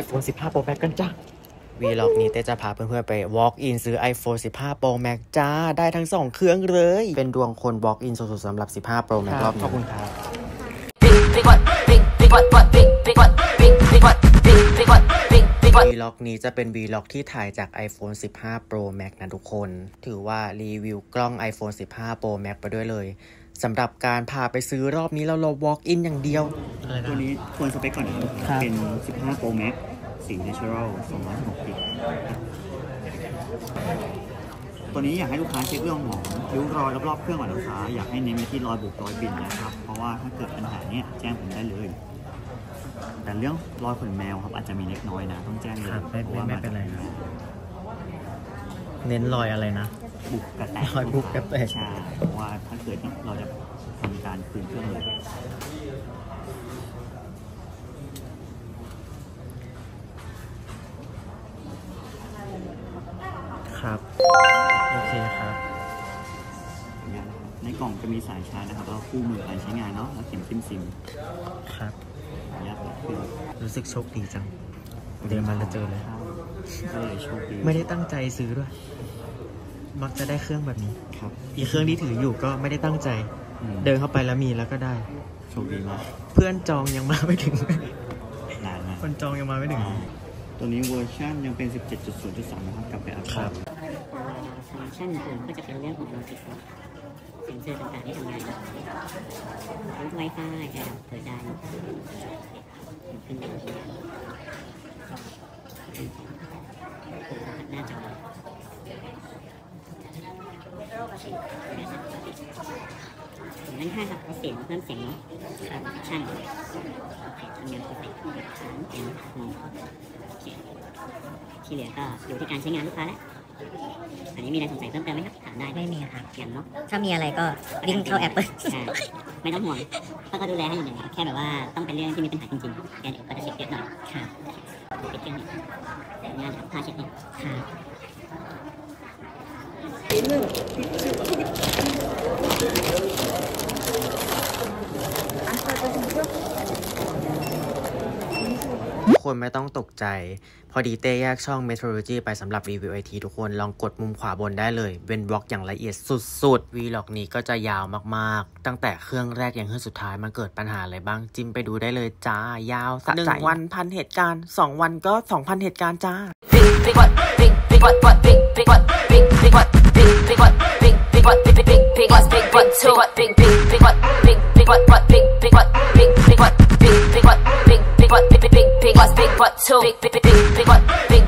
iPhone 15 Pro Max กันจ้าวีล็อกนี้เต้จะพาเพื่อนๆไป walk in ซื้อ iPhone 15 Pro Max จ้า ได้ทั้ง 2 เครื่องเลย เป็นดวงคน walk in สุดๆสำหรับ 15 Pro Max รอบนี้ขอบคุณครับ ล็อกนี้จะเป็นวีล็อกที่ถ่ายจาก iPhone 15 Pro Max นะทุกคน ถือว่ารีวิวกล้อง iPhone 15 Pro Max ไปด้วยเลยสำหรับการพาไปซื้อรอบนี้เราเรา walk in อย่างเดียว ตัวนี้ทวนสเปคก่อนนะครับครับ เป็น 15 Pro Max สี Natural 216กิกตัวนี้อยากให้ลูกค้าเช็คเรื่องของริ้วรอยรอบๆเครื่องก่อนลูกค้าอยากให้เน้นไปที่รอยบุบรอยบินนะครับ เพราะว่าถ้าเกิดปัญหาเนี้ยแจ้งผมได้เลย แต่เรื่องรอยขนแมวครับอาจจะมีเล็กน้อยนะ ต้องแจ้งเลยครับไม่พาะว่าไม่เป็นไรครับ เน้นรอยอะไรนะ บุบกระแตกรอยบุบกระแตกใช่เพราะว่าถ้าเกิดเนี่ยเราจะทำการคืนเครื่องเลยครับ โอเคครับอย่างเงี้ยนะครับในกล่องจะมีสายชาร์จนะครับแล้วก็คู่มือการใช้งานเนาะแล้วเข็มจิ้มซิมครับ ขออนุญาตเปิดเครื่องรู้สึกโชคดีจัง เดินมาแล้วเจอเลยก็เลยโชคดีไม่ได้ตั้งใจซื้อด้วย มักจะได้เครื่องแบบนี้ครับ อีกเครื่องที่ถืออยู่ก็ไม่ได้ตั้งใจอืมเดินเข้าไปแล้วมีแล้วก็ได้ โชคดีมาก เพื่อนจองยังมาไม่ถึงนานมากคนจองยังมาไม่ถึงอ่าตัวนี้เวอร์ชันยังเป็น 17.0.3นะครับ กลับไปอัพครับฟังก์ชันอื่นก็จะเป็นเรื่องของโลจิสติกส์เซ็นเซอร์ต่างๆที่ทำงานรูทไวไฟแอร์เปิดได้ ขึ้นมาหน้าจอด้านข้างครับเสียงเพิ่มเสียงเนาะครับช่างโอเคทำงานปกติฐานเสียงอืมโอเคที่เหลือก็อยู่ที่การใช้งานลูกค้าแล้วอันนี้มีอะไรสงสัยเพิ่มเติมไหมครับถามได้ไม่มีครับอย่างเนาะถ้ามีอะไรก็วิ่งเข้าแอปเปิลใช่ ไม่ต้องห่วงเขาก็ดูแลให้อยู่แลยแค่แบบว่าต้องเป็นเรื่องที่มีปัญหาจริงๆแกเดี๋ยวก็จะเช็คเยอะหน่อยครับปิดเครื่องนี้แต่งานผ้าเช็ดนี่ครับ ทุกคนไม่ต้องตกใจ พอดีเต้แยกช่อง Metrology ไปสำหรับรีวิวไอทีทุกคนลองกดมุมขวาบนได้เลยเป็นบล็อกอย่างละเอียดสุดๆวีล็อกนี้ก็จะยาวมากๆ ตั้งแต่เครื่องแรกอย่างเครื่องสุดท้ายมันเกิดปัญหาอะไรบ้าง จิ้มไปดูได้เลยจ้ายาวสะหนึ่งวันพันเหตุการณ์สองวันก็สองพันเหตุการณ์จ้า big big what big big what what big big what big big what big big what big big what big big big big what big what two what big big big what big big what what big big what What two? Big, big, big, big butt, big